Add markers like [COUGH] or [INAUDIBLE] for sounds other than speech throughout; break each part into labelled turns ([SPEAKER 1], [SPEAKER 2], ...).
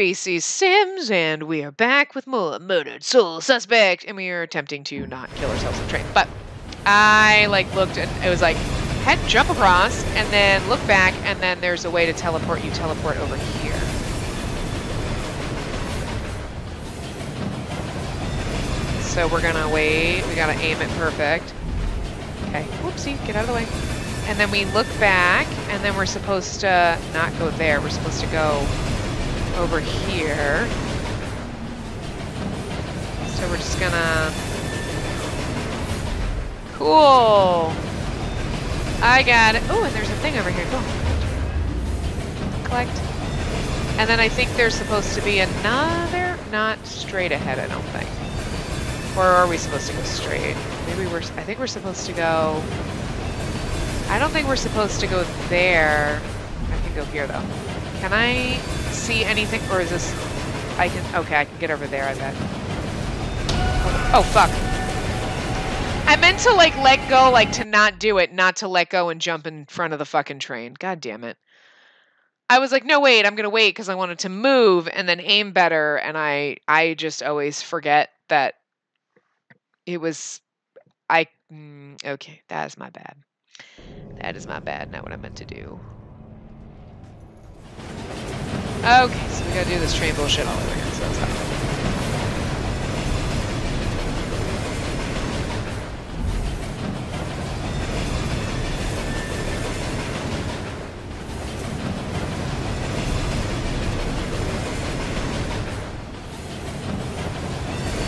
[SPEAKER 1] Spacey Sims, and we are back with more Murdered Soul Suspect, and we are attempting to not kill ourselves in the train. But I like looked and it was like head jump across and then look back, and then there's a way to teleport. You teleport over here. So we're gonna wait. We gotta aim it perfect. Okay. Whoopsie. Get out of the way. And then we look back, and then we're supposed to not go there. We're supposed to go over here. So we're just gonna... Cool! I got it. Oh, and there's a thing over here. Cool. Collect. And then I think there's supposed to be another... Not straight ahead, I don't think. Or are we supposed to go straight? Maybe we're... I think we're supposed to go... I don't think we're supposed to go there. I can go here, though. Can I see anything? Or is this... I can... Okay, I can get over there, I bet. Oh, fuck. I meant to, like, let go, like, to not do it, not to let go and jump in front of the fucking train. God damn it. I was like, no, wait, I'm going to wait because I wanted to move and then aim better. And I, I just always forget that it was... I... Mm, okay, that is my bad. That is my bad, not what I meant to do. Okay, so we gotta do this train bullshit all over again, so that's.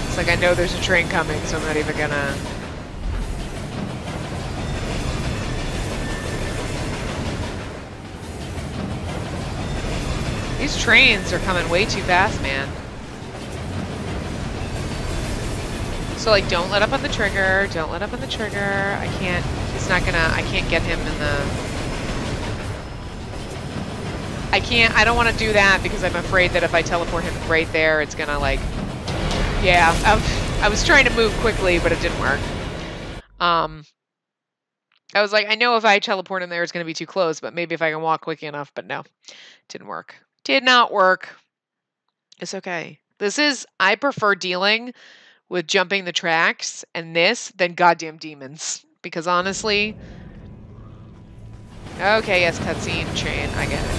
[SPEAKER 1] It's like I know there's a train coming, so I'm not even gonna These trains are coming way too fast, man. So like, don't let up on the trigger. Don't let up on the trigger. I can't, he's not gonna, I can't get him in the... I can't, I don't want to do that because I'm afraid that if I teleport him right there, it's gonna like... Yeah, I, I was trying to move quickly, but it didn't work. Um, I was like, I know if I teleport in there, it's going to be too close, but maybe if I can walk quickly enough, but no, didn't work. Did not work. It's okay. This is, I prefer dealing with jumping the tracks and this than goddamn demons. Because honestly, okay, yes, cutscene, train, I get it.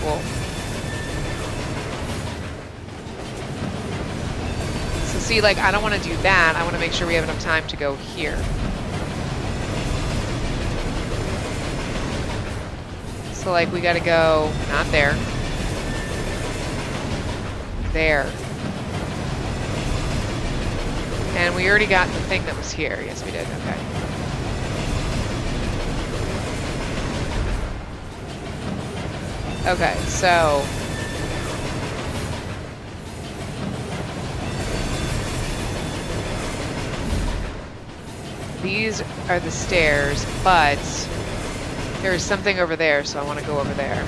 [SPEAKER 1] Cool. So see, like, I don't want to do that. I want to make sure we have enough time to go here. So like we gotta go, not there. There. And we already got the thing that was here. Yes, we did. Okay. Okay, so... These are the stairs, but there's something over there, so I want to go over there.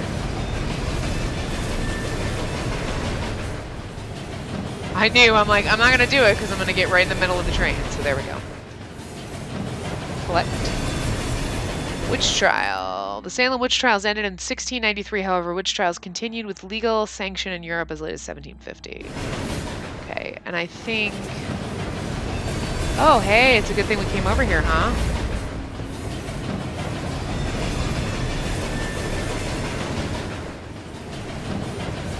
[SPEAKER 1] I knew, I'm like, I'm not going to do it because I'm going to get right in the middle of the train. So there we go. Collect. Witch trial. The Salem witch trials ended in 1693. However, witch trials continued with legal sanction in Europe as late as 1750. Okay, and I think... Oh, hey, it's a good thing we came over here, huh?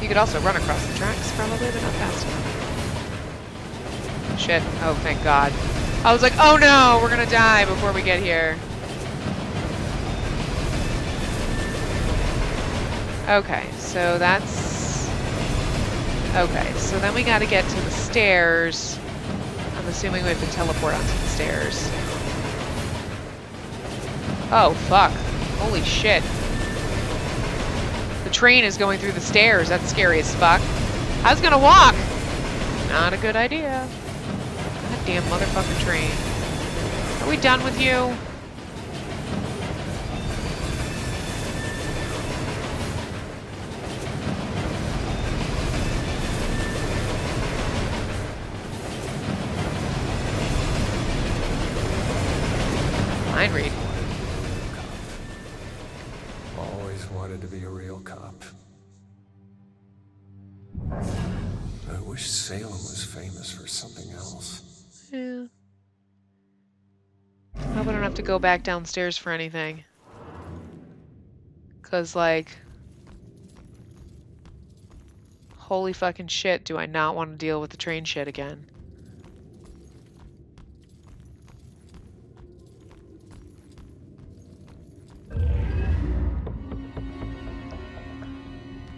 [SPEAKER 1] You could also run across the tracks, probably, but not fast enough. Shit. Oh, thank God. I was like, oh no, we're gonna die before we get here. Okay, so that's... Okay, so then we gotta get to the stairs. I'm assuming we have to teleport onto the stairs. Oh, fuck. Holy shit. The train is going through the stairs. That's scary as fuck. I was gonna walk. Not a good idea. Goddamn motherfucking train. Are we done with you?
[SPEAKER 2] Famous for something else.
[SPEAKER 1] Yeah. I hope I don't have to go back downstairs for anything. Cause like holy fucking shit, do I not want to deal with the train shit again.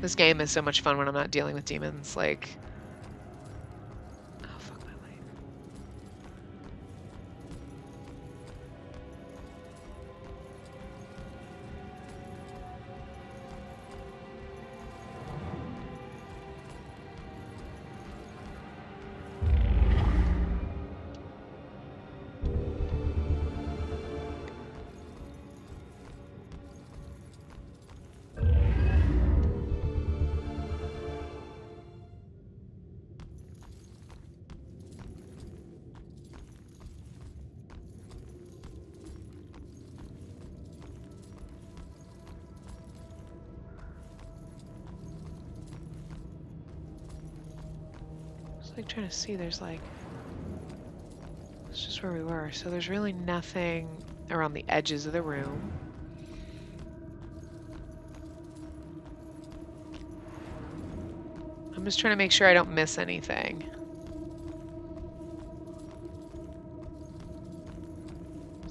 [SPEAKER 1] This game is so much fun when I'm not dealing with demons, like like trying to see, there's like. It's just where we were. So there's really nothing around the edges of the room. I'm just trying to make sure I don't miss anything.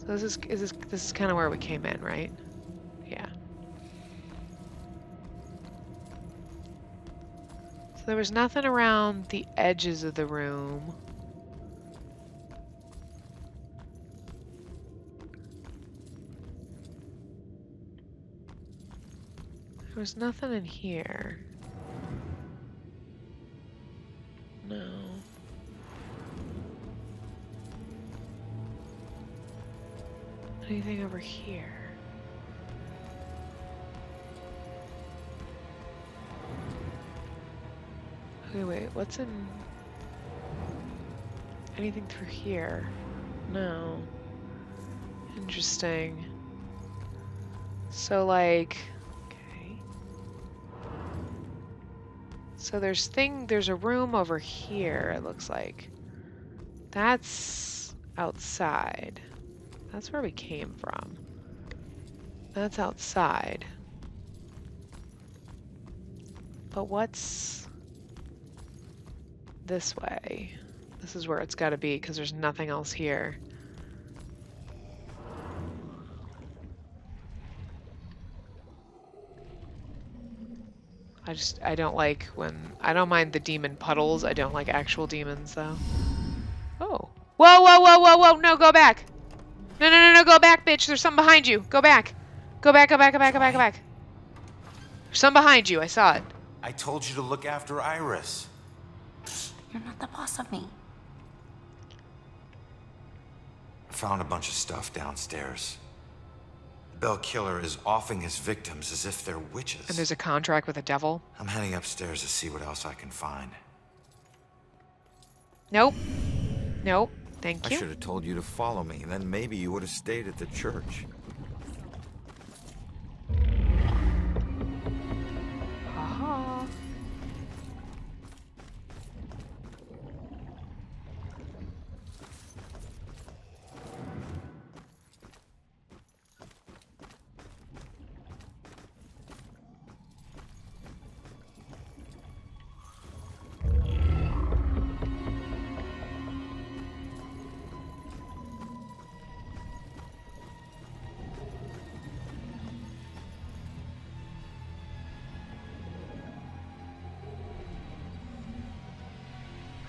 [SPEAKER 1] So this is is this this is kind of where we came in, right? There was nothing around the edges of the room. There was nothing in here. No. Anything over here? Okay, wait, what's in... Anything through here? No. Interesting. So, like... Okay. So there's thing, there's a room over here, it looks like. That's outside. That's where we came from. That's outside. But what's this way? This is where it's got to be because there's nothing else here. I just, I don't like when, I don't mind the demon puddles. I don't like actual demons though. Oh. Whoa, whoa, whoa, whoa, whoa, no, go back. No, no, no, no, go back, bitch. There's something behind you. Go back. Go back, go back, go back, go back, go back. There's some behind you. I saw it.
[SPEAKER 3] I told you to look after Iris.
[SPEAKER 4] You're not the boss of me.
[SPEAKER 3] I found a bunch of stuff downstairs. The Bell Killer is offing his victims as if they're witches.
[SPEAKER 1] And there's a contract with the devil.
[SPEAKER 3] I'm heading upstairs to see what else I can find.
[SPEAKER 1] Nope. Nope. Thank you.
[SPEAKER 5] I should have told you to follow me, and then maybe you would have stayed at the church.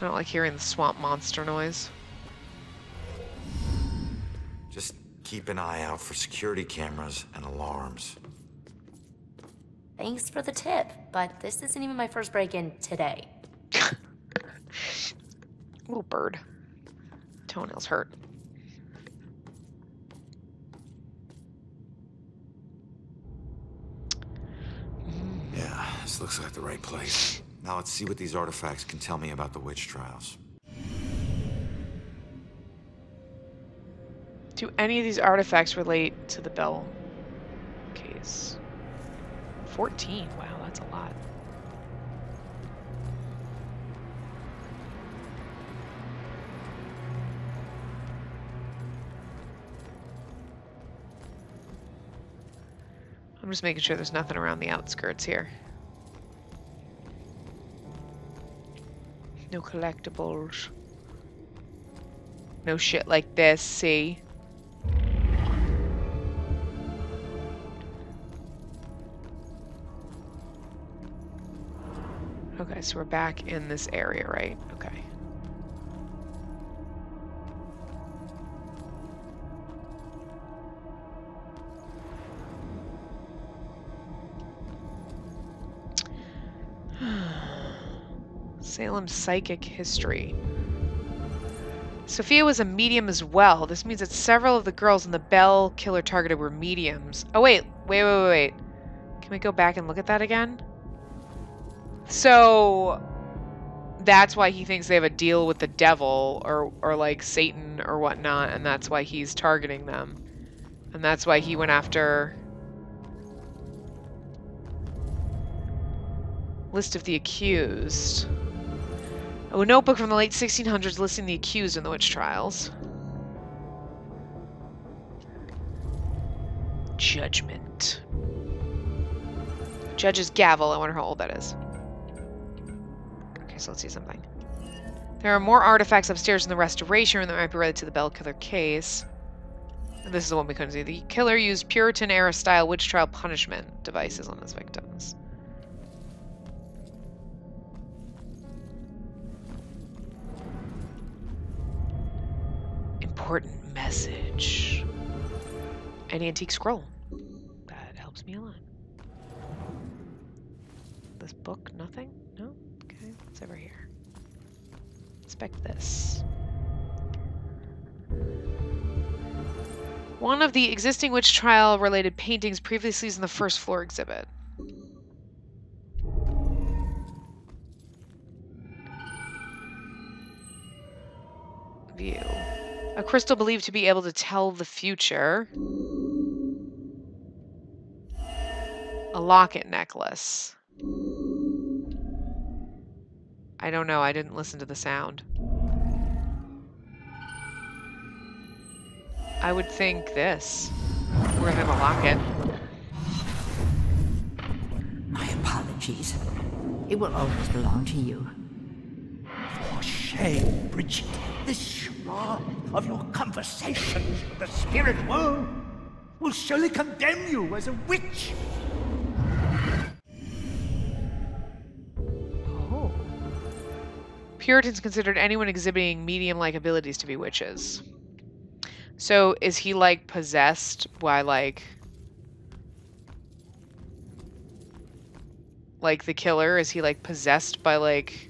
[SPEAKER 1] I don't like hearing the swamp monster noise.
[SPEAKER 3] Just keep an eye out for security cameras and alarms.
[SPEAKER 4] Thanks for the tip, but this isn't even my first break in today. [LAUGHS]
[SPEAKER 1] Little bird. Toenails hurt.
[SPEAKER 3] Yeah, this looks like the right place. Now let's see what these artifacts can tell me about the witch trials.
[SPEAKER 1] Do any of these artifacts relate to the Bell case? 14, wow, that's a lot. I'm just making sure there's nothing around the outskirts here. No collectibles. No shit like this, see? Okay, so we're back in this area, right? Okay. Salem psychic history. Sophia was a medium as well. This means that several of the girls in the Bell killer targeted were mediums. Oh, wait. Wait, wait, wait, wait. Can we go back and look at that again? So that's why he thinks they have a deal with the devil or or like Satan or whatnot, and that's why he's targeting them. And that's why he went after list of the accused. A notebook from the late 1600s listing the accused in the witch trials. Judgment. Judge's gavel. I wonder how old that is. Okay, so let's see something. There are more artifacts upstairs in the restoration room that might be related to the Bell Killer case. This is the one we couldn't see. The killer used Puritan era style witch trial punishment devices on his victims. Important message. An antique scroll. That helps me a lot. This book, nothing? No? Okay, what's over here? Inspect this. One of the existing witch trial related paintings previously used in the first floor exhibit. View. A crystal believed to be able to tell the future. A locket necklace. I don't know. I didn't listen to the sound. I would think this. We're gonna lock it.
[SPEAKER 6] My apologies. It will always belong to you.
[SPEAKER 7] For shame, Bridget. This charade of your conversations with the spirit world will surely condemn you as a witch.
[SPEAKER 1] Oh. Puritans considered anyone exhibiting medium-like abilities to be witches. So is he like possessed by like like the killer? Is he like possessed by like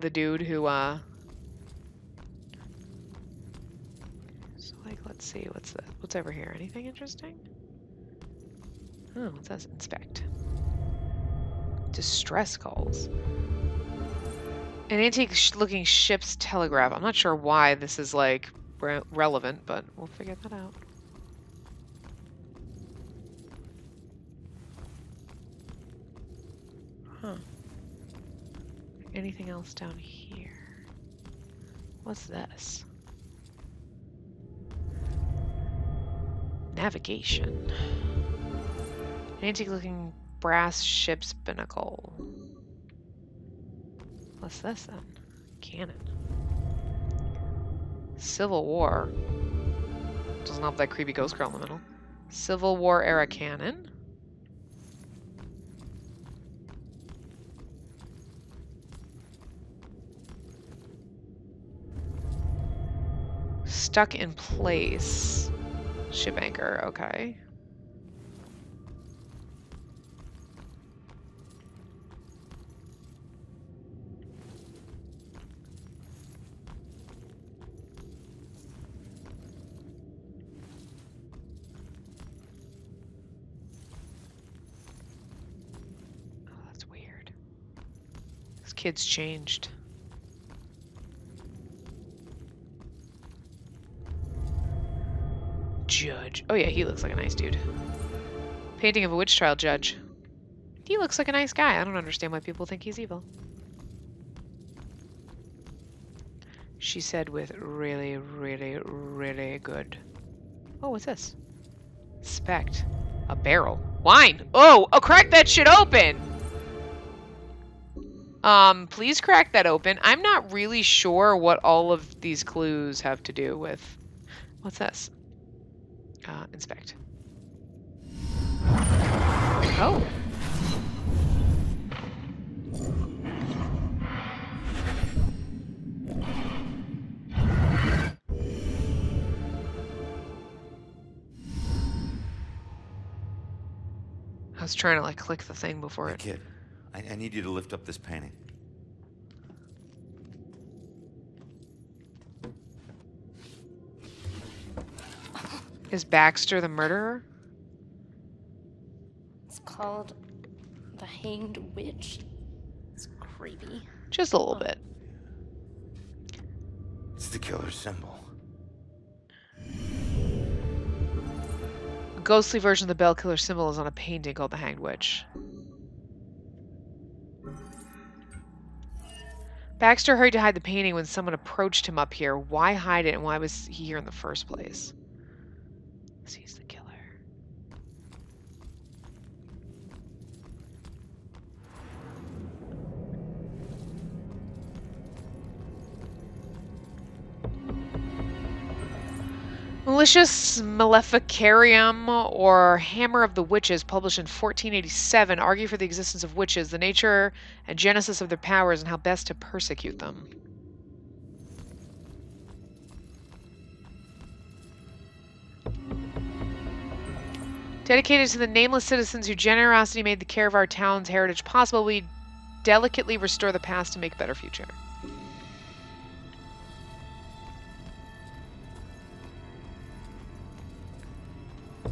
[SPEAKER 1] the dude who uh So like let's see what's that what's over here? Anything interesting? Oh, what's that? Inspect. Distress calls. An antique sh looking ship's telegraph. I'm not sure why this is like re relevant, but we'll figure that out. Huh. Anything else down here? What's this? Navigation. An antique looking brass ship's binnacle. What's this then? Cannon. Civil War. Doesn't have that creepy ghost girl in the middle. Civil War era cannon. Stuck in place. Ship anchor, okay. Oh, that's weird. This kid's changed. Judge. Oh yeah, he looks like a nice dude. Painting of a witch trial judge. He looks like a nice guy. I don't understand why people think he's evil. She said with really, really, really good. Oh, what's this? Spect. A barrel. Wine. Oh, oh, crack that shit open. Um, please crack that open. I'm not really sure what all of these clues have to do with. What's this? Uh, inspect. Oh. I was trying to like click the thing before
[SPEAKER 3] Hey,
[SPEAKER 1] it.
[SPEAKER 3] kid, I, I need you to lift up this painting.
[SPEAKER 1] Is Baxter the murderer?
[SPEAKER 4] It's called The Hanged Witch. It's creepy.
[SPEAKER 1] Just a little bit.
[SPEAKER 3] It's the killer's symbol.
[SPEAKER 1] A ghostly version of the Bell Killer symbol is on a painting called the Hanged Witch. Baxter hurried to hide the painting when someone approached him up here. Why hide it and why was he here in the first place? So he's the killer. Malleus Maleficarum or Hammer of the Witches, published in 1487, argue for the existence of witches, the nature and genesis of their powers, and how best to persecute them. Dedicated to the nameless citizens whose generosity made the care of our town's heritage possible, we delicately restore the past to make a better future.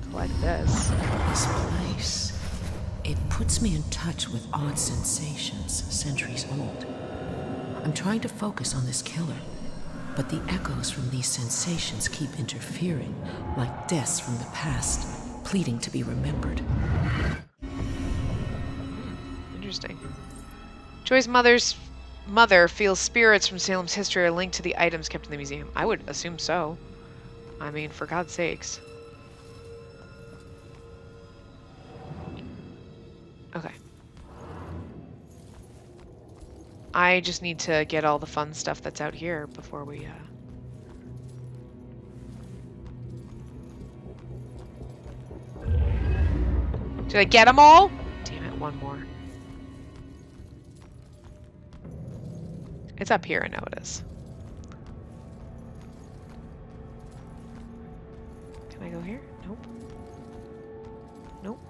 [SPEAKER 1] Collect this.
[SPEAKER 8] This place. It puts me in touch with odd sensations, centuries old. I'm trying to focus on this killer, but the echoes from these sensations keep interfering, like deaths from the past, pleading to be remembered.
[SPEAKER 1] Interesting. Joy's mother's mother feels spirits from Salem's history are linked to the items kept in the museum. I would assume so. I mean, for God's sakes. Okay. I just need to get all the fun stuff that's out here before we, uh... Did I get them all? Damn it, one more. It's up here, I know it is. Can I go here? Nope. Nope.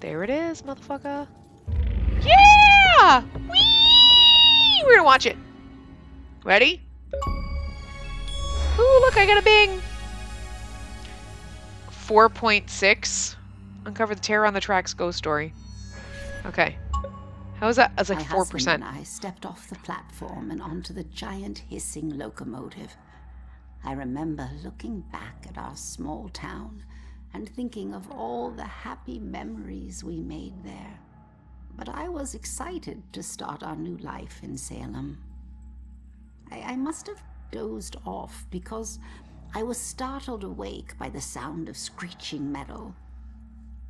[SPEAKER 1] There it is, motherfucker. Yeah! Whee! We're gonna watch it. Ready? Ooh, look, I got a bing! 4.6. Uncover the terror on the tracks ghost story. Okay. How is that? That's like four percent.
[SPEAKER 9] I stepped off the platform and onto the giant hissing locomotive. I remember looking back at our small town and thinking of all the happy memories we made there. But I was excited to start our new life in Salem. I, I must have dozed off because I was startled awake by the sound of screeching metal.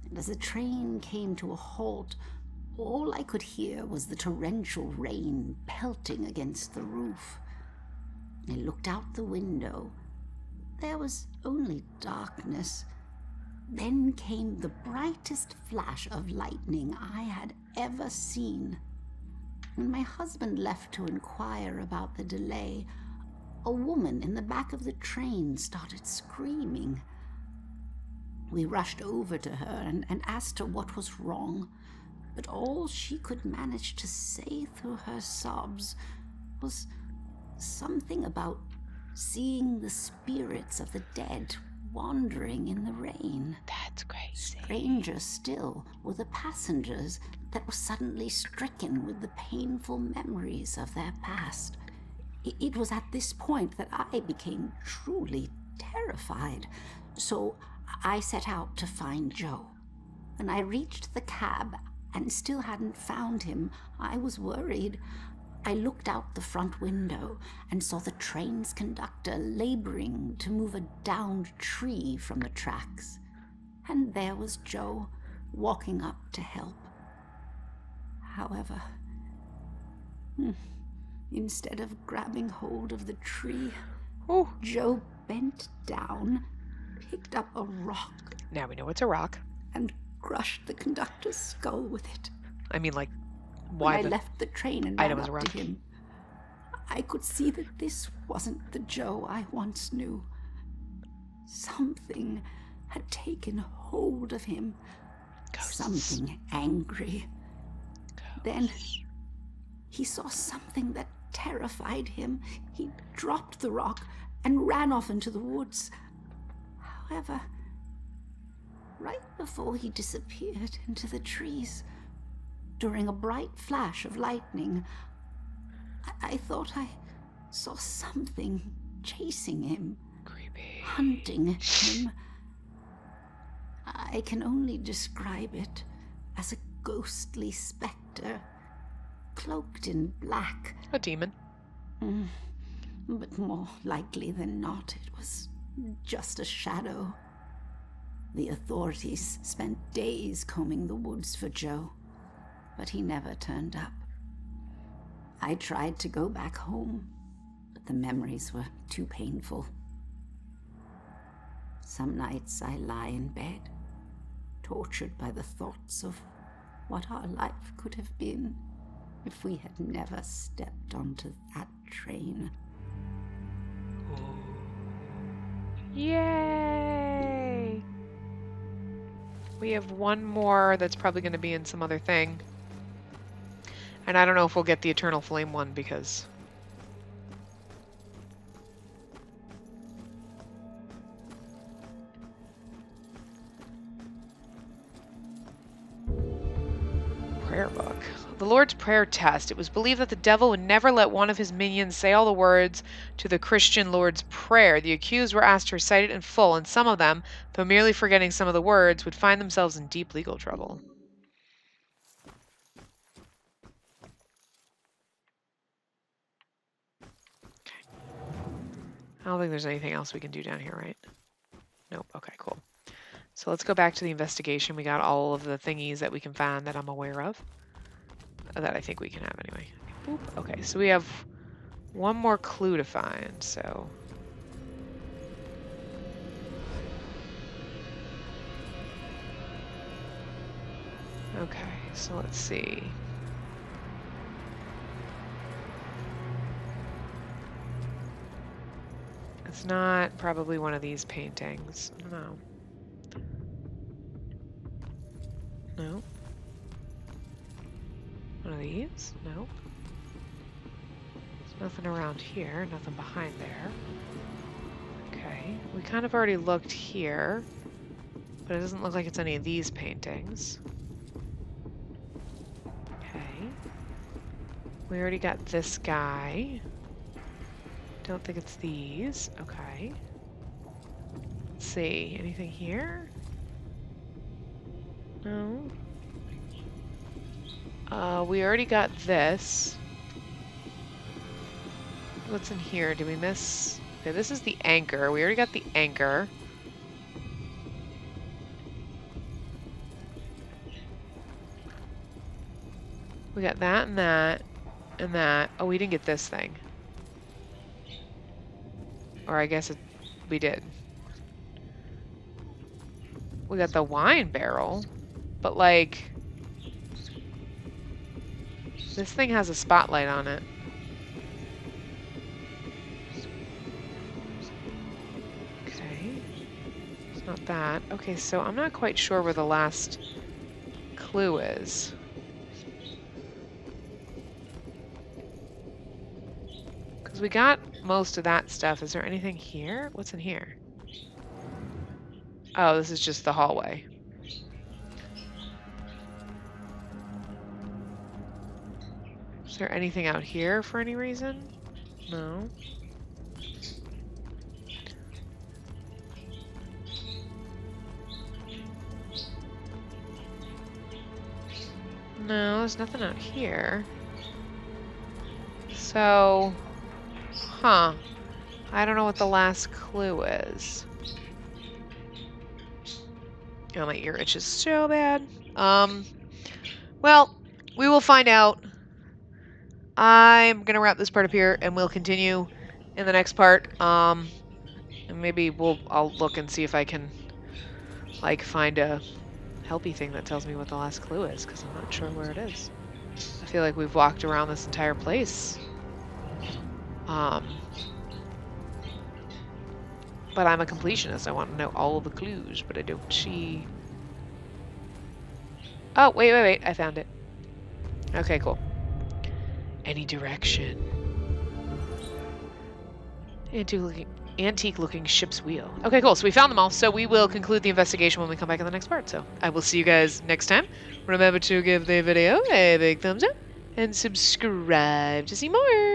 [SPEAKER 9] And as the train came to a halt, all I could hear was the torrential rain pelting against the roof. I looked out the window. There was only darkness. Then came the brightest flash of lightning I had ever seen. When my husband left to inquire about the delay, a woman in the back of the train started screaming. We rushed over to her and, and asked her what was wrong, but all she could manage to say through her sobs was something about seeing the spirits of the dead wandering in the rain.
[SPEAKER 1] That's crazy.
[SPEAKER 9] Stranger still were the passengers that were suddenly stricken with the painful memories of their past. It was at this point that I became truly terrified. So I set out to find Joe. When I reached the cab and still hadn't found him, I was worried. I looked out the front window and saw the train's conductor laboring to move a downed tree from the tracks. And there was Joe walking up to help. However, hmm, instead of grabbing hold of the tree,
[SPEAKER 1] Ooh.
[SPEAKER 9] Joe bent down, picked up a rock,
[SPEAKER 1] Now we know it's a rock.
[SPEAKER 9] and crushed the conductor's skull with it.
[SPEAKER 1] I mean, like,
[SPEAKER 9] When
[SPEAKER 1] why
[SPEAKER 9] I
[SPEAKER 1] the...
[SPEAKER 9] left the train and ran
[SPEAKER 1] was
[SPEAKER 9] up to him, I could see that this wasn't the Joe I once knew. Something had taken hold of him. Something angry. Then he saw something that terrified him. He dropped the rock and ran off into the woods. However, right before he disappeared into the trees, during a bright flash of lightning, I, I thought I saw something chasing him,
[SPEAKER 1] Creepy.
[SPEAKER 9] hunting him. I can only describe it as a ghostly specter, cloaked in black,
[SPEAKER 1] A demon.
[SPEAKER 9] Mm, but more likely than not, it was just a shadow. The authorities spent days combing the woods for Joe, but he never turned up. I tried to go back home, but the memories were too painful. Some nights I lie in bed, tortured by the thoughts of what our life could have been if we had never stepped onto that train.
[SPEAKER 1] Yay! We have one more that's probably going to be in some other thing. And I don't know if we'll get the Eternal Flame one because... Prayer book. The Lord's Prayer test. It was believed that the devil would never let one of his minions say all the words to the Christian Lord's Prayer. The accused were asked to recite it in full, and some of them, though merely forgetting some of the words, would find themselves in deep legal trouble. I don't think there's anything else we can do down here, right? Nope. Okay, cool. So let's go back to the investigation. We got all of the thingies that we can find that I'm aware of. That I think we can have anyway. Boop. Okay, so we have one more clue to find, so... Okay, so let's see. It's not probably one of these paintings. No. Nope. There's nothing around here, nothing behind there. Okay, we kind of already looked here, but it doesn't look like it's any of these paintings. Okay. We already got this guy. Don't think it's these. Okay. Let's see. Anything here? No. Uh, we already got this. What's in here? Did we miss? Okay, this is the anchor. We already got the anchor. We got that and that and that. Oh, we didn't get this thing. Or I guess it, we did. We got the wine barrel, but like, this thing has a spotlight on it. Okay, it's not that. Okay, so I'm not quite sure where the last clue is. Because we got most of that stuff. Is there anything here? What's in here? Oh, this is just the hallway. Is there anything out here for any reason? No. No, there's nothing out here. So, huh. I don't know what the last clue is. Oh, my ear itches so bad. Um, well, we will find out. I'm going to wrap this part up here, and we'll continue in the next part. Um, and maybe we'll I'll look and see if I can, like, find a helpy thing that tells me what the last clue is, because I'm not sure where it is. I feel like we've walked around this entire place. Um, but I'm a completionist. I want to know all the clues, but I don't see... Oh, wait, wait, wait. I found it. Okay, cool. Any direction. Antique looking, antique looking ship's wheel. Okay, cool. So we found them all. So we will conclude the investigation when we come back in the next part. So I will see you guys next time. Remember to give the video a big thumbs up and subscribe to see more.